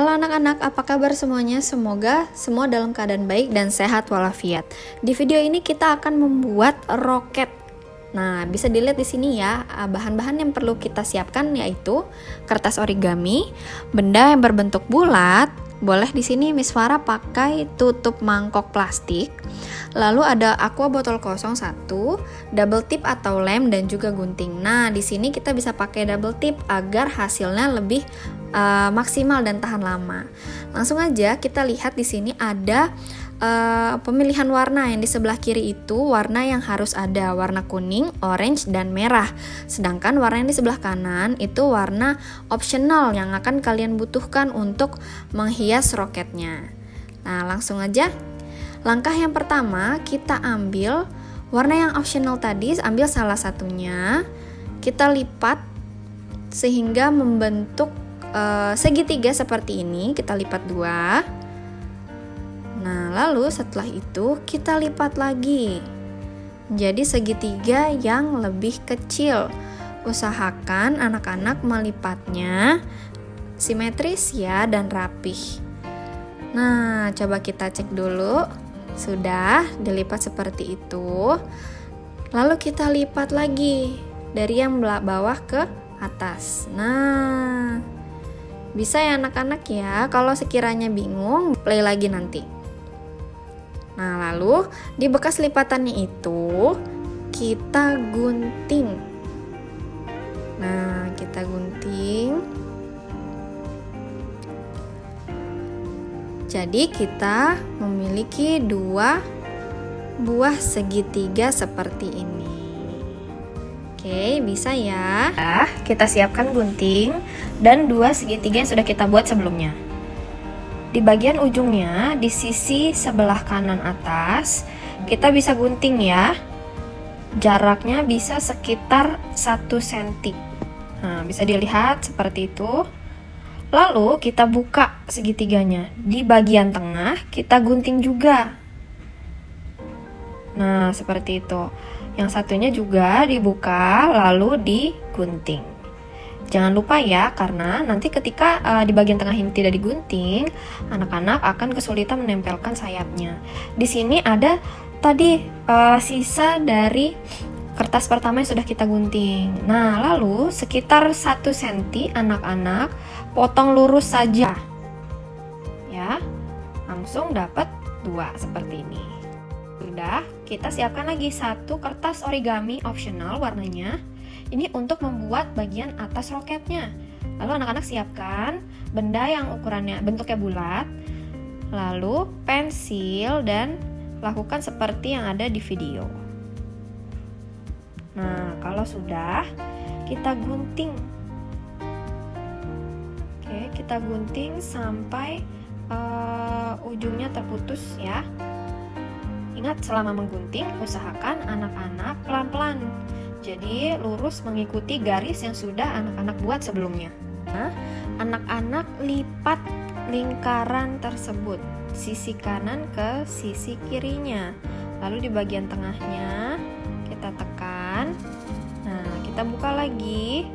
Halo anak-anak, apa kabar semuanya? Semoga semua dalam keadaan baik dan sehat walafiat. Di video ini kita akan membuat roket. Nah, bisa dilihat di sini ya, ah, bahan-bahan yang perlu kita siapkan yaitu kertas origami, benda yang berbentuk bulat, boleh di sini Miss Farah pakai tutup mangkok plastik. Lalu ada aqua botol kosong satu, double tip atau lem dan juga gunting. Nah, di sini kita bisa pakai double tip agar hasilnya lebih uh, maksimal dan tahan lama. Langsung aja kita lihat di sini ada uh, pemilihan warna yang di sebelah kiri itu warna yang harus ada warna kuning, orange, dan merah. Sedangkan warna yang di sebelah kanan itu warna optional yang akan kalian butuhkan untuk menghias roketnya. Nah, langsung aja. Langkah yang pertama, kita ambil warna yang optional tadi, ambil salah satunya, kita lipat sehingga membentuk uh, segitiga seperti ini. Kita lipat dua Nah, lalu setelah itu kita lipat lagi. Jadi segitiga yang lebih kecil. Usahakan anak-anak melipatnya simetris ya dan rapih. Nah, coba kita cek dulu. Sudah dilipat seperti itu. Lalu kita lipat lagi dari yang bawah ke atas. Nah, bisa ya anak-anak ya. Kalau sekiranya bingung, play lagi nanti. Lalu di bekas lipatannya itu kita gunting. Nah, kita gunting. Jadi kita memiliki dua buah segitiga seperti ini. Oke, bisa ya. Kita siapkan gunting dan dua segitiga yang sudah kita buat sebelumnya. Di bagian ujungnya, di sisi sebelah kanan atas, kita bisa gunting ya. Jaraknya bisa sekitar 1 cm. Nah, bisa dilihat seperti itu. Lalu kita buka segitiganya. Di bagian tengah kita gunting juga. Nah, seperti itu. Yang satunya juga dibuka lalu digunting. Jangan lupa ya, karena nanti ketika uh, di bagian tengah ini tidak digunting, anak-anak akan kesulitan menempelkan sayapnya. Di sini ada tadi uh, sisa dari kertas pertama yang sudah kita gunting. Nah, lalu sekitar 1 cm anak-anak potong lurus saja. Ya. Langsung dapat dua seperti ini. Sudah, kita siapkan lagi satu kertas origami optional warnanya ini untuk membuat bagian atas roketnya. Lalu anak-anak siapkan benda yang ukurannya bentuknya bulat, lalu pensil dan lakukan seperti yang ada di video. Nah, kalau sudah, kita gunting. Oke, kita gunting sampai uh, ujungnya terputus ya. Ingat selama menggunting, usahakan anak-anak pelan-pelan jadi lurus mengikuti garis yang sudah anak-anak buat sebelumnya. Nah, anak-anak lipat lingkaran tersebut sisi kanan ke sisi kirinya. Lalu di bagian tengahnya kita tekan. Nah, kita buka lagi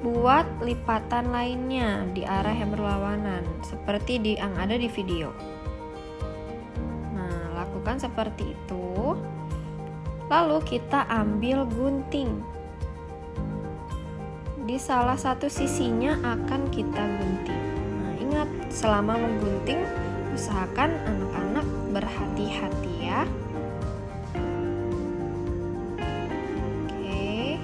buat lipatan lainnya di arah yang berlawanan seperti di yang ada di video. Nah, lakukan seperti itu. Lalu kita ambil gunting. Di salah satu sisinya akan kita gunting. Nah, ingat selama menggunting usahakan anak-anak berhati-hati ya. Oke.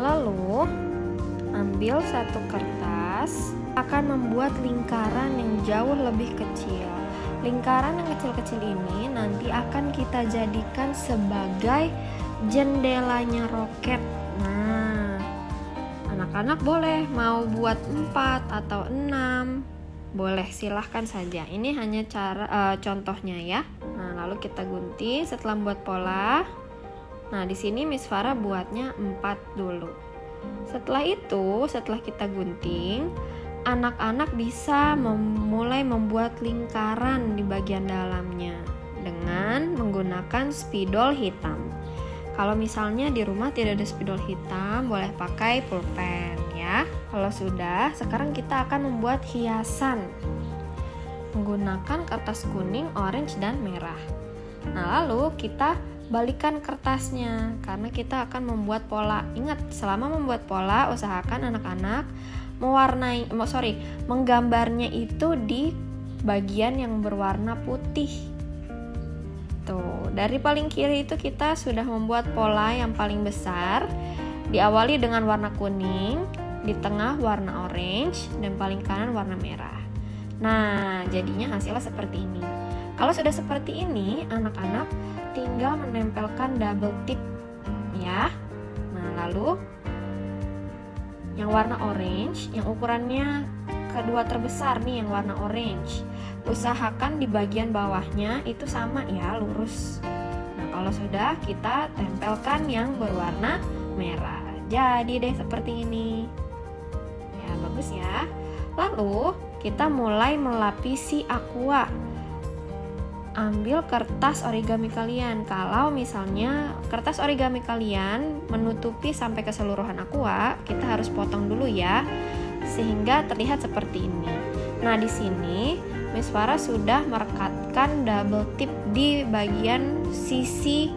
Lalu ambil satu kertas akan membuat lingkaran yang jauh lebih kecil. Lingkaran yang kecil-kecil ini nanti akan kita jadikan sebagai jendelanya roket. Nah, anak-anak boleh mau buat 4 atau 6. Boleh, silahkan saja. Ini hanya cara uh, contohnya ya. Nah, lalu kita gunting setelah membuat pola. Nah, di sini Miss Farah buatnya 4 dulu. Setelah itu, setelah kita gunting, anak-anak bisa memulai membuat lingkaran di bagian dalamnya dengan menggunakan spidol hitam. Kalau misalnya di rumah tidak ada spidol hitam, boleh pakai pulpen ya. Kalau sudah, sekarang kita akan membuat hiasan menggunakan kertas kuning, orange, dan merah. Nah, lalu kita balikan kertasnya karena kita akan membuat pola. Ingat, selama membuat pola, usahakan anak-anak mewarnai, sorry, menggambarnya itu di bagian yang berwarna putih Tuh, dari paling kiri itu kita sudah membuat pola yang paling besar. Diawali dengan warna kuning, di tengah warna orange, dan paling kanan warna merah. Nah, jadinya hasilnya seperti ini. Kalau sudah seperti ini, anak-anak tinggal menempelkan double tip ya. Nah, lalu yang warna orange, yang ukurannya kedua terbesar nih yang warna orange. Usahakan di bagian bawahnya itu sama ya lurus. Nah kalau sudah kita tempelkan yang berwarna merah. Jadi deh seperti ini. Ya bagus ya. Lalu kita mulai melapisi aqua ambil kertas origami kalian kalau misalnya kertas origami kalian menutupi sampai keseluruhan aqua kita harus potong dulu ya sehingga terlihat seperti ini nah di sini Miss Farah sudah merekatkan double tip di bagian sisi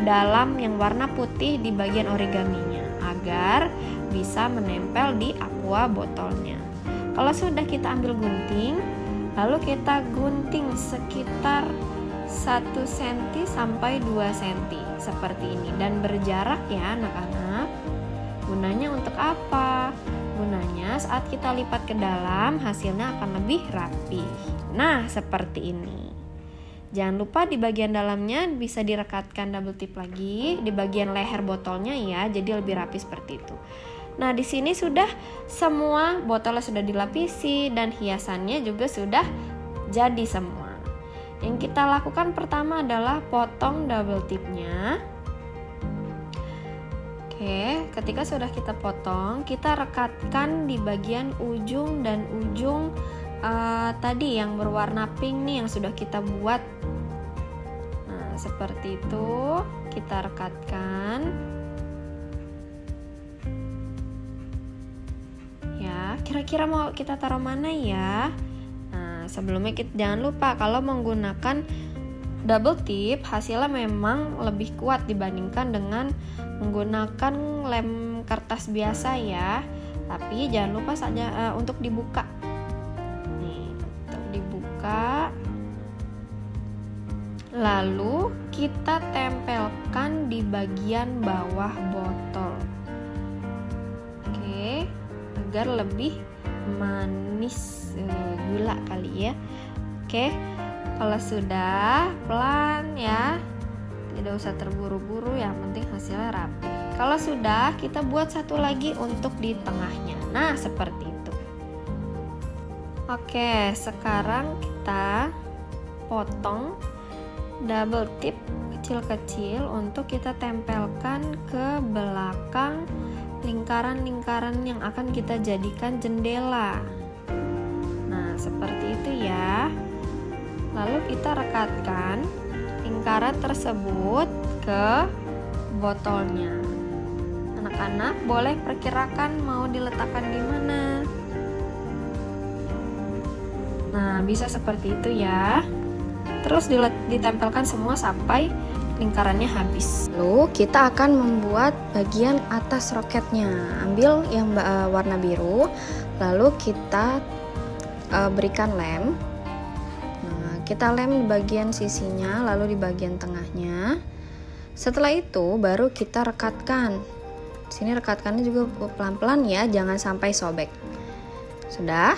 dalam yang warna putih di bagian origaminya agar bisa menempel di aqua botolnya. Kalau sudah kita ambil gunting, lalu kita gunting sekitar 1 cm sampai 2 cm seperti ini dan berjarak ya anak-anak. Gunanya untuk apa? Gunanya saat kita lipat ke dalam hasilnya akan lebih rapi. Nah, seperti ini. Jangan lupa di bagian dalamnya bisa direkatkan double tip lagi di bagian leher botolnya ya, jadi lebih rapi seperti itu. Nah, di sini sudah semua botolnya sudah dilapisi dan hiasannya juga sudah jadi semua. Yang kita lakukan pertama adalah potong double tipnya. Oke, ketika sudah kita potong, kita rekatkan di bagian ujung dan ujung uh, tadi yang berwarna pink nih yang sudah kita buat. Nah, seperti itu kita rekatkan. Kira-kira mau kita taruh mana ya? Nah, sebelumnya kita jangan lupa kalau menggunakan double tip hasilnya memang lebih kuat dibandingkan dengan menggunakan lem kertas biasa ya. Tapi jangan lupa saja uh, untuk dibuka. Nih untuk dibuka. Lalu kita tempelkan di bagian bawah botol agar lebih manis uh, gula kali ya. Oke kalau sudah pelan ya. Tidak usah terburu-buru yang penting hasilnya rapi. Kalau sudah kita buat satu lagi untuk di tengahnya. Nah seperti itu. Oke sekarang kita potong double tip kecil-kecil untuk kita tempelkan ke belakang lingkaran-lingkaran yang akan kita jadikan jendela nah seperti itu ya lalu kita rekatkan lingkaran tersebut ke botolnya. Anak-anak boleh perkirakan mau diletakkan di mana. Nah, bisa seperti itu ya. Terus ditempelkan semua sampai lingkarannya habis. Lalu kita akan membuat bagian atas roketnya. Ambil yang uh, warna biru, lalu kita uh, berikan lem kita lem di bagian sisinya, lalu di bagian tengahnya. Setelah itu baru kita rekatkan. Sini rekatkannya juga pelan-pelan ya, jangan sampai sobek. Sudah?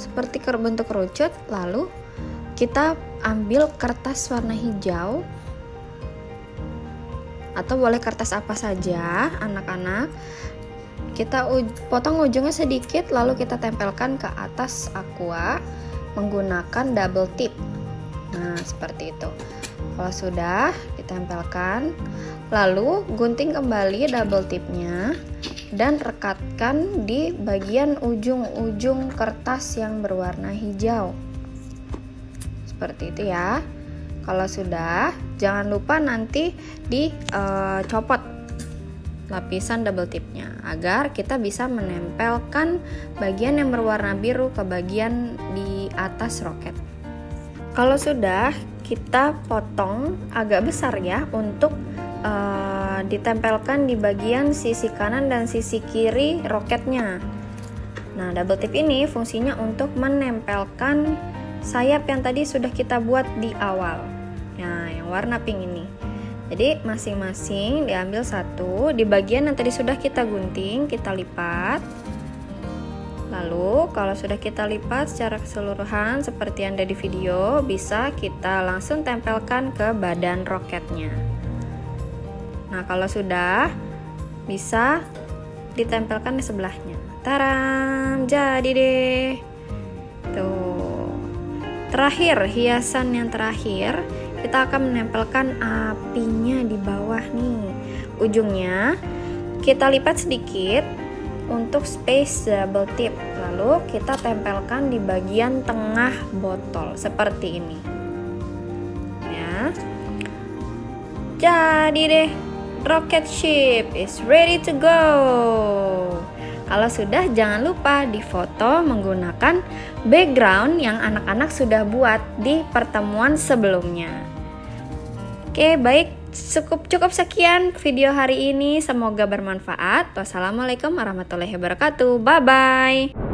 Seperti bentuk kerucut, lalu kita ambil kertas warna hijau atau boleh kertas apa saja, anak-anak. Kita potong ujungnya sedikit lalu kita tempelkan ke atas aqua menggunakan double tip. Nah, seperti itu. Kalau sudah ditempelkan, lalu gunting kembali double tipnya dan rekatkan di bagian ujung-ujung kertas yang berwarna hijau. Seperti itu ya. Kalau sudah, jangan lupa nanti dicopot uh, lapisan double tipnya agar kita bisa menempelkan bagian yang berwarna biru ke bagian di atas roket. Kalau sudah kita potong agak besar ya untuk uh, ditempelkan di bagian sisi kanan dan sisi kiri roketnya. Nah, double tip ini fungsinya untuk menempelkan sayap yang tadi sudah kita buat di awal. Warna pink ini. Jadi masing-masing diambil satu di bagian yang tadi sudah kita gunting, kita lipat. Lalu kalau sudah kita lipat secara keseluruhan seperti yang ada di video, bisa kita langsung tempelkan ke badan roketnya. Nah, kalau sudah bisa ditempelkan di sebelahnya. Taram, jadi deh. Tuh. Terakhir, hiasan yang terakhir kita akan menempelkan apinya di bawah nih. Ujungnya kita lipat sedikit untuk space double tip. Lalu kita tempelkan di bagian tengah botol seperti ini. Ya. Jadi deh rocket ship is ready to go kalau sudah jangan lupa difoto menggunakan background yang anak-anak sudah buat di pertemuan sebelumnya. Oke, baik. Cukup cukup sekian video hari ini. Semoga bermanfaat. Wassalamualaikum warahmatullahi wabarakatuh. Bye bye.